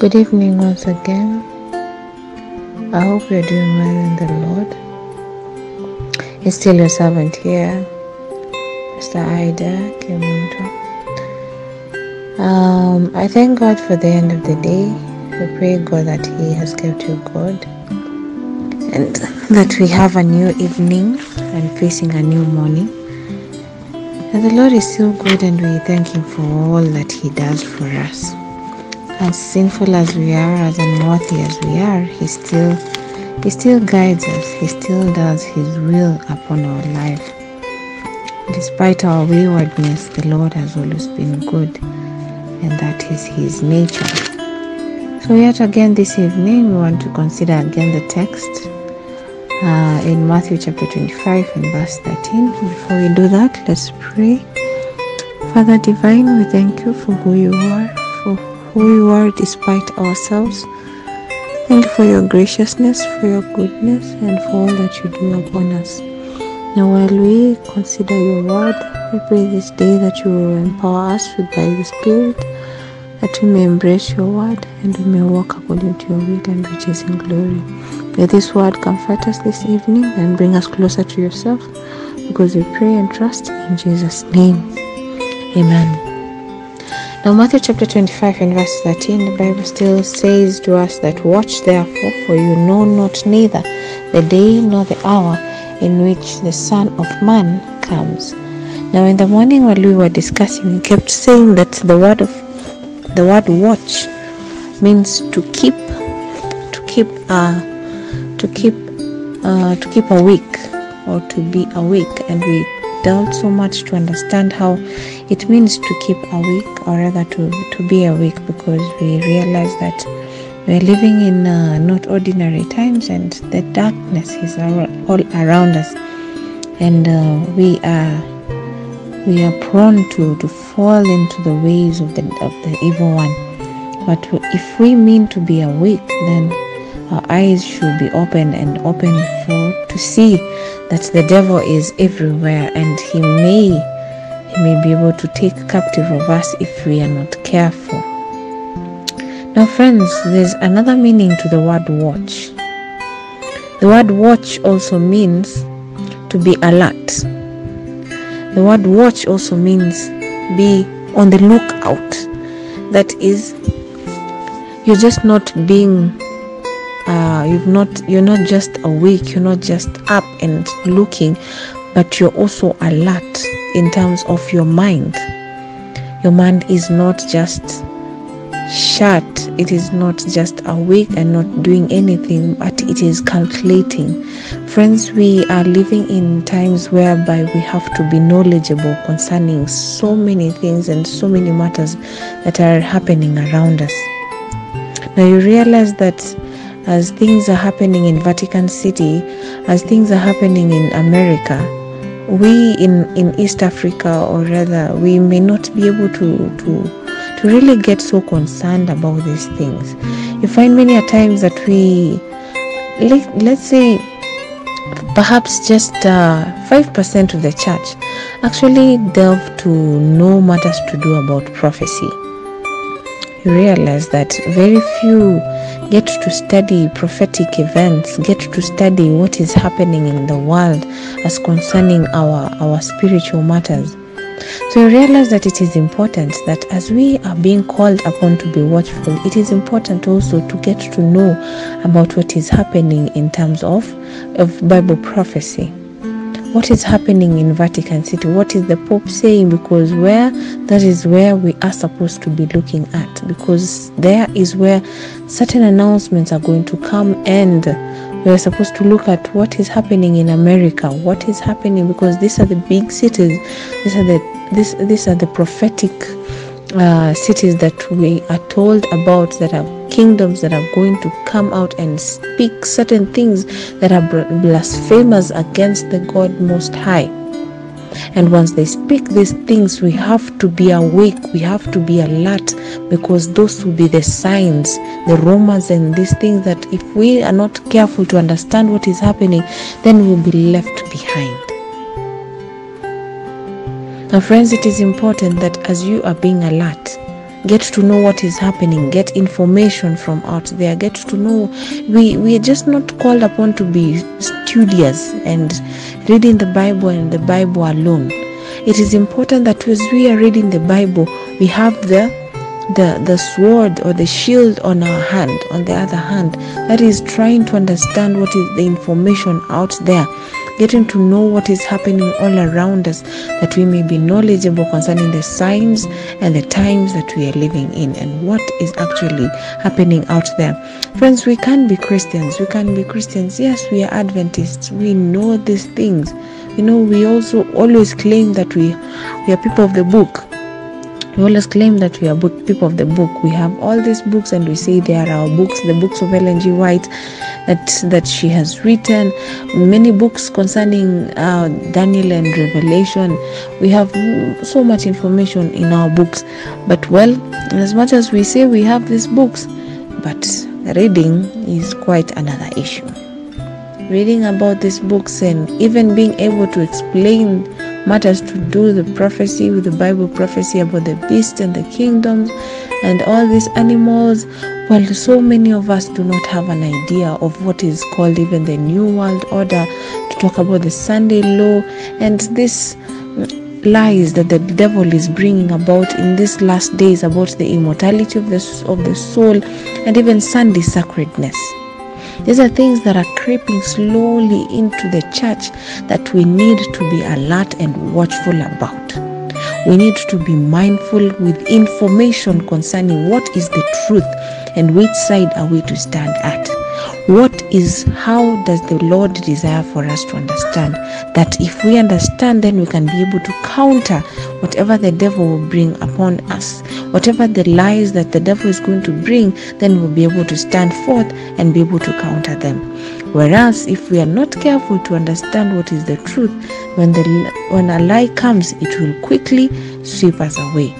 Good evening once again. I hope you're doing well in the Lord. It's still your servant here, Mr. Idda Kimunto. Um, I thank God for the end of the day. We pray God that He has kept you good and that we have a new evening and facing a new morning. And the Lord is so good, and we thank Him for all that He does for us. As sinful as we are, as unworthy as we are, He still He still guides us. He still does His will upon our life. Despite our waywardness, the Lord has always been good, and that is His nature. So, yet again this evening, we want to consider again the text uh, in Matthew chapter 25 and verse 13. Before we do that, let's pray. Father Divine, we thank you for who you are, who you are despite ourselves. Thank you for your graciousness, for your goodness, and for all that you do upon us. Now, while we consider your word, we pray this day that you will empower us with by the Spirit, that we may embrace your word and we may walk according to your will and riches in glory. May this word comfort us this evening and bring us closer to yourself because we pray and trust in Jesus' name. Amen. Now, Matthew chapter 25 and verse 13, the Bible still says to us that, Watch therefore, for you know not neither the day nor the hour in which the Son of Man comes. Now, in the morning while we were discussing, we kept saying that the word of the word watch means to keep, to keep, uh, to keep, uh, to keep awake or to be awake, and we delved so much to understand how it means to keep awake or rather to, to be awake because we realize that we're living in uh, not ordinary times and the darkness is all around us. And uh, we are we are prone to, to fall into the ways of the, of the evil one. But if we mean to be awake then our eyes should be open and open for to see that the devil is everywhere and he may he may be able to take captive of us if we are not careful. Now, friends, there's another meaning to the word watch. The word watch also means to be alert. The word watch also means be on the lookout. That is, you're just not being uh, you've not you're not just awake you're not just up and looking but you're also alert in terms of your mind. Your mind is not just shut. It is not just awake and not doing anything but it is calculating. Friends we are living in times whereby we have to be knowledgeable concerning so many things and so many matters that are happening around us. Now you realize that as things are happening in Vatican City, as things are happening in America, we in, in East Africa, or rather, we may not be able to, to, to really get so concerned about these things. You find many a times that we, let, let's say, perhaps just uh, 5% of the church actually delve to know matters to do about prophecy you realize that very few get to study prophetic events, get to study what is happening in the world as concerning our, our spiritual matters. So you realize that it is important that as we are being called upon to be watchful, it is important also to get to know about what is happening in terms of, of Bible prophecy what is happening in Vatican City, what is the Pope saying, because where that is where we are supposed to be looking at, because there is where certain announcements are going to come, and we are supposed to look at what is happening in America, what is happening, because these are the big cities, these are the this these are the prophetic uh, cities that we are told about that are kingdoms that are going to come out and speak certain things that are blasphemous against the God Most High. And once they speak these things, we have to be awake, we have to be alert because those will be the signs, the rumors, and these things that if we are not careful to understand what is happening, then we'll be left behind. Now, friends, it is important that as you are being alert, get to know what is happening, get information from out there, get to know. We we are just not called upon to be studious and reading the Bible and the Bible alone. It is important that as we are reading the Bible, we have the the the sword or the shield on our hand on the other hand that is trying to understand what is the information out there getting to know what is happening all around us that we may be knowledgeable concerning the signs and the times that we are living in and what is actually happening out there. Friends we can be christians. We can be christians. Yes we are adventists. We know these things. You know we also always claim that we we are people of the book we always claim that we are book, people of the book. We have all these books, and we say they are our books. The books of Ellen G. White that that she has written, many books concerning uh, Daniel and Revelation. We have so much information in our books. But well, as much as we say we have these books, but reading is quite another issue. Reading about these books and even being able to explain matters to do the prophecy with the Bible prophecy about the beast and the kingdoms and all these animals. Well, so many of us do not have an idea of what is called even the New World Order, to talk about the Sunday law and this lies that the devil is bringing about in these last days about the immortality of the, of the soul and even Sunday sacredness. These are things that are creeping slowly into the church that we need to be alert and watchful about. We need to be mindful with information concerning what is the truth and which side are we to stand at. What is, how does the Lord desire for us to understand? That if we understand, then we can be able to counter whatever the devil will bring upon us. Whatever the lies that the devil is going to bring, then we'll be able to stand forth and be able to counter them. Whereas if we are not careful to understand what is the truth, when the when a lie comes, it will quickly sweep us away.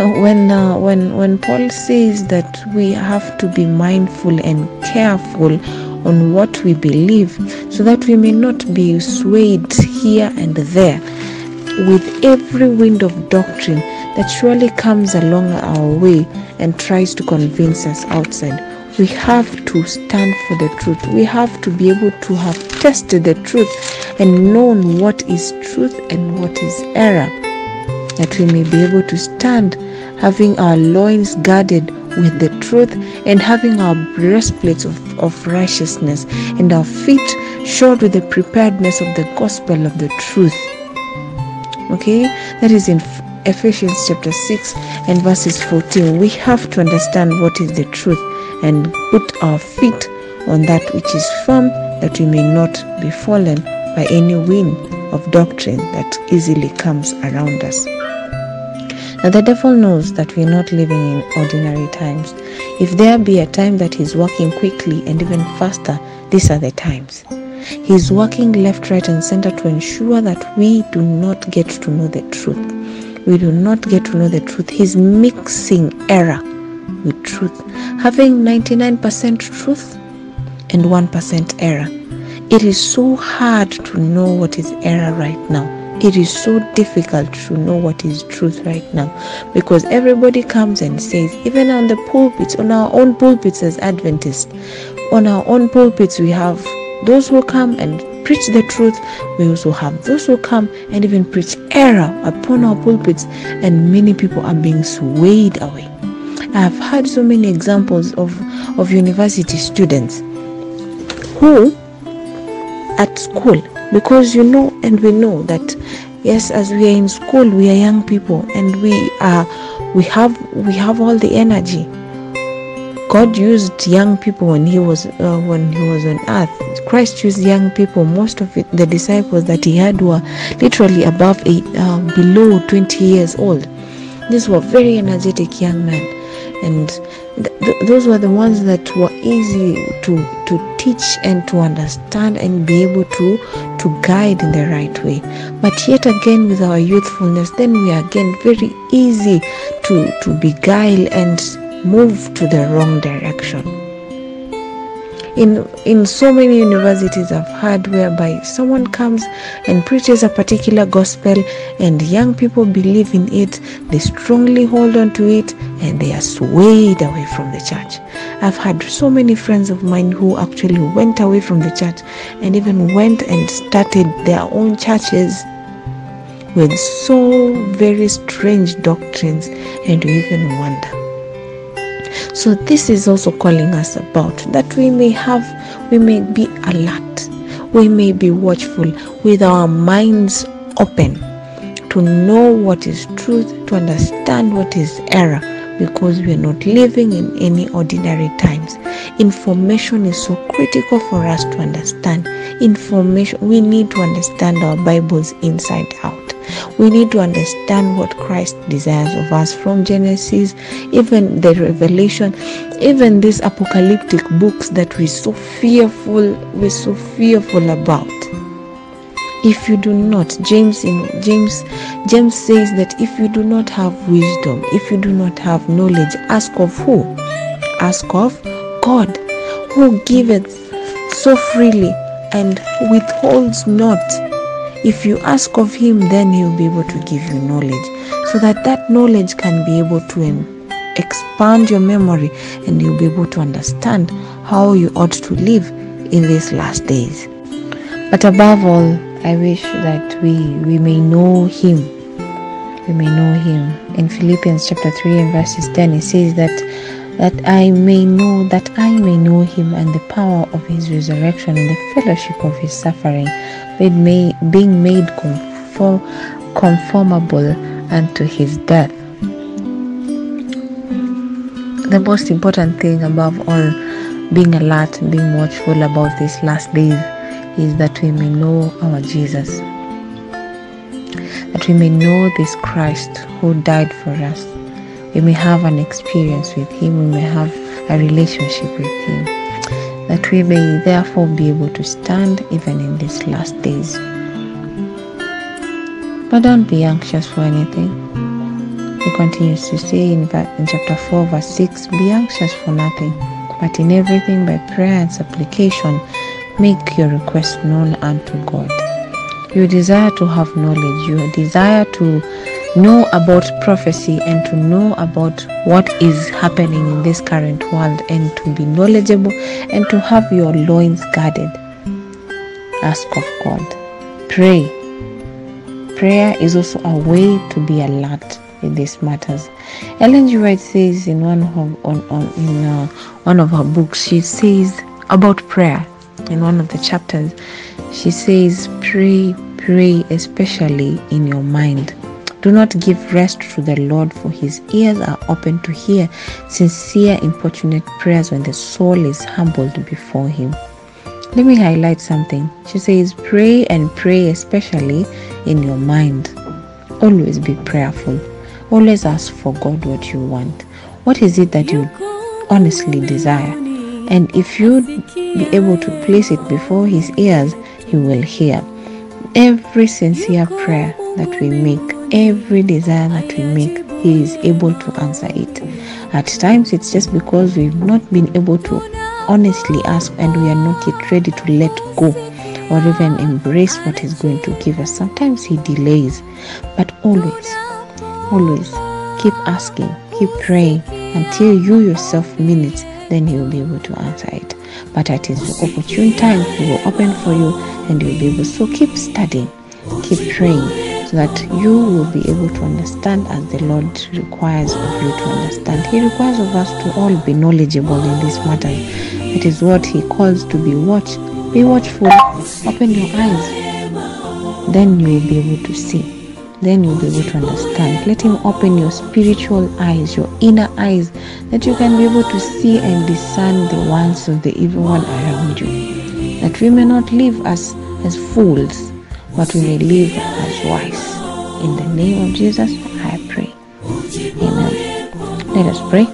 When uh, when when Paul says that we have to be mindful and careful on what we believe, so that we may not be swayed here and there with every wind of doctrine that surely comes along our way and tries to convince us outside. We have to stand for the truth. We have to be able to have tested the truth and known what is truth and what is error that we may be able to stand having our loins guarded with the truth and having our breastplates of, of righteousness and our feet shod with the preparedness of the gospel of the truth. Okay, that is in Ephesians chapter 6 and verses 14. We have to understand what is the truth and put our feet on that which is firm that we may not be fallen by any wind of doctrine that easily comes around us. Now, the devil knows that we're not living in ordinary times. If there be a time that he's working quickly and even faster, these are the times. He's working left, right, and center to ensure that we do not get to know the truth. We do not get to know the truth. He's mixing error with truth, having 99% truth and 1% error. It is so hard to know what is error right now it is so difficult to know what is truth right now because everybody comes and says, even on the pulpits, on our own pulpits as Adventists, on our own pulpits, we have those who come and preach the truth. We also have those who come and even preach error upon our pulpits, and many people are being swayed away. I have had so many examples of, of university students who at school because you know and we know that yes as we are in school we are young people and we are we have we have all the energy. God used young people when he was uh, when he was on earth. Christ used young people. Most of it, the disciples that he had were literally above eight uh, below 20 years old. These were very energetic young men and th- th- those were the ones that were easy to to teach and to understand and be able to to guide in the right way. But yet again with our youthfulness then we are again very easy to to beguile and move to the wrong direction in in so many universities i've heard whereby someone comes and preaches a particular gospel and young people believe in it they strongly hold on to it and they are swayed away from the church. I've had so many friends of mine who actually went away from the church and even went and started their own churches with so very strange doctrines and you even wonder so this is also calling us about that we may have, we may be alert, we may be watchful with our minds open to know what is truth, to understand what is error, because we are not living in any ordinary times. Information is so critical for us to understand. Information, we need to understand our Bibles inside out. We need to understand what Christ desires of us from Genesis, even the Revelation, even these apocalyptic books that we're so fearful, we're so fearful about. If you do not, James in James James says that if you do not have wisdom, if you do not have knowledge, ask of who? Ask of God, who giveth so freely and withholds not if you ask of him then he'll be able to give you knowledge so that that knowledge can be able to expand your memory and you'll be able to understand how you ought to live in these last days. But above all i wish that we we may know him. We may know him. In philippians chapter 3 and verses 10 it says that that I may know that I may know him and the power of his resurrection and the fellowship of his suffering, may, being made conform, conformable unto his death. The most important thing above all, being alert, being watchful about these last days, is that we may know our Jesus. That we may know this Christ who died for us we may have an experience with Him, we may have a relationship with Him, that we may therefore be able to stand even in these last days. But don't be anxious for anything. He continues to say in, in chapter 4, verse 6 Be anxious for nothing, but in everything by prayer and supplication, make your request known unto God. You desire to have knowledge, you desire to know about prophecy and to know about what is happening in this current world and to be knowledgeable and to have your loins guarded. Ask of God. Pray. Prayer is also a way to be alert in these matters. Ellen G. White says in one of on, on in uh, one of her books, she says about prayer in one of the chapters. She says, "Pray, pray, especially in your mind." Do not give rest to the Lord, for his ears are open to hear sincere, importunate prayers when the soul is humbled before him. Let me highlight something. She says, Pray and pray, especially in your mind. Always be prayerful. Always ask for God what you want. What is it that you honestly desire? And if you be able to place it before His ears, He will hear. Every sincere prayer that we make every desire that we make, He is able to answer it. At times, it's just because we've not been able to honestly ask and we are not yet ready to let go or even embrace what He's going to give us. Sometimes He delays, but always, always keep asking, keep praying until you yourself mean it, then He will be able to answer it. But at His opportune time, He will open for you and you'll be able. So keep studying, keep praying so that you will be able to understand as the Lord requires of you to understand. He requires of us to all be knowledgeable in this matter. It is what He calls to be watch. Be watchful. Open your eyes. Then you will be able to see. Then you'll be able to understand. Let Him open your spiritual eyes, your inner eyes, that you can be able to see and discern the wants of the evil one around you. That we may not live as, as fools, but we may live as wise. In the name of Jesus, I pray. Amen. Let us pray.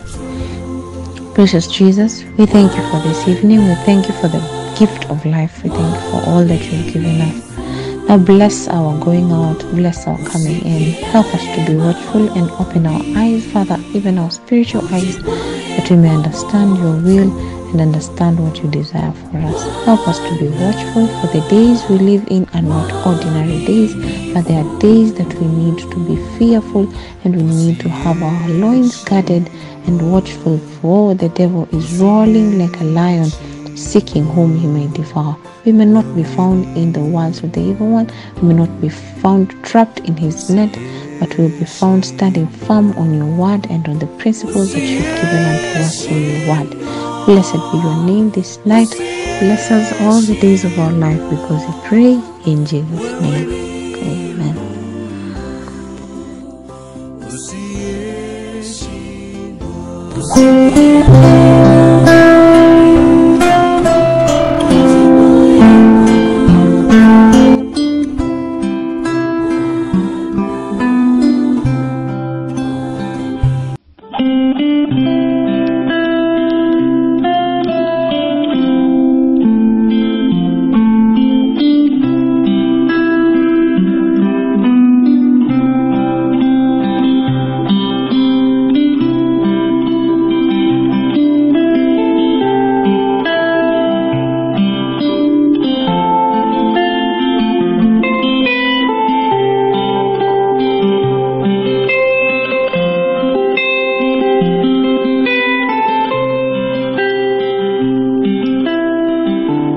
Precious Jesus, we thank you for this evening. We thank you for the gift of life. We thank you for all that you have given us. Now bless our going out, bless our coming in. Help us to be watchful and open our eyes, Father, even our spiritual eyes, that we may understand your will and understand what you desire for us. Help us to be watchful, for the days we live in are not ordinary days, but they are days that we need to be fearful and we need to have our loins guarded and watchful, for the devil is roaring like a lion, seeking whom he may devour. We may not be found in the wiles of the evil one, we may not be found trapped in his net, but we will be found standing firm on your word and on the principles that you've given unto us in your word. Blessed be your name this night. Bless us all the days of our life because we pray in Jesus' name.